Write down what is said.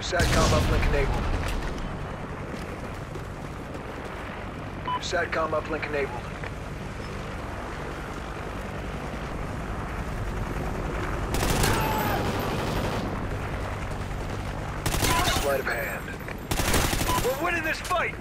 SATCOM uplink enabled. SATCOM uplink enabled. Sleight of hand. We're winning this fight!